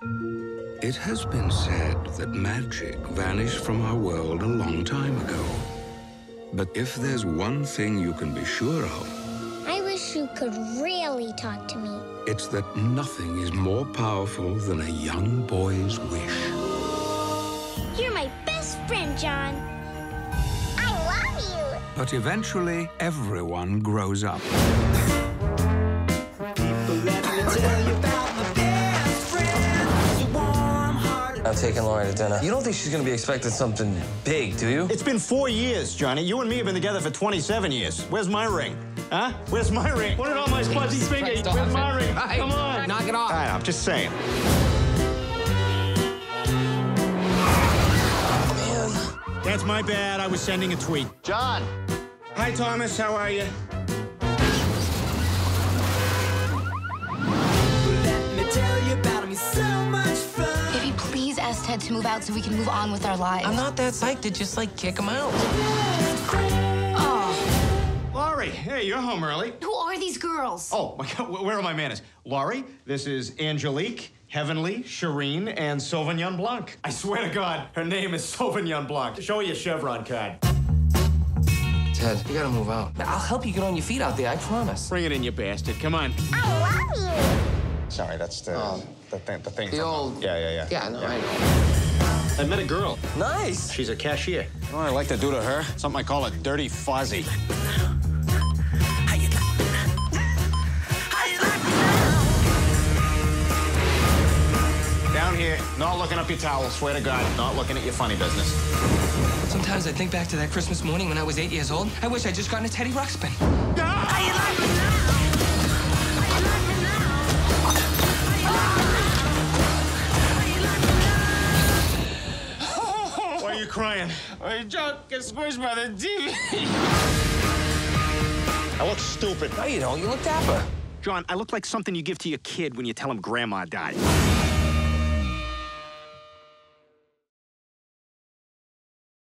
It has been said that magic vanished from our world a long time ago. But if there's one thing you can be sure of, I wish you could really talk to me. it's that nothing is more powerful than a young boy's wish. You're my best friend, John. I love you. But eventually, everyone grows up. I'm taking Lauren to dinner. You don't think she's gonna be expecting something big, do you? It's been four years, Johnny. You and me have been together for 27 years. Where's my ring? Huh? Where's my ring? What did all my fuzzy fingers? Where's my ring? Come on. Knock it off. All right, I'm just saying. That's my bad. I was sending a tweet. John. Hi, Thomas. How are you? Ted to move out so we can move on with our lives. I'm not that psyched to just like kick him out. Oh, Lori, hey, you're home early. who are these girls? Oh, my God, where are my manners? Lori, this is Angelique, Heavenly, Shireen, and Sauvignon Blanc. I swear to God, her name is Sauvignon Blanc. Show her your Chevron card. Ted, you gotta move out. I'll help you get on your feet out there, I promise. Bring it in, you bastard. Come on. I love you. Sorry, that's the um, the thing. The thing. The from- old- Yeah, yeah, yeah. Yeah, no, I know. I met a girl. Nice. She's a cashier. You know what I like to do to her? Something I call a dirty fuzzy. Down here, not looking up your towel. Swear to God, not looking at your funny business. Sometimes I think back to that Christmas morning when I was eight years old. I wish I'd just gotten a Teddy Ruxpin. Ah! Why crying? My joke gets squished by the TV. I look stupid. No, you don't. You look dapper. John, I look like something you give to your kid when you tell him grandma died.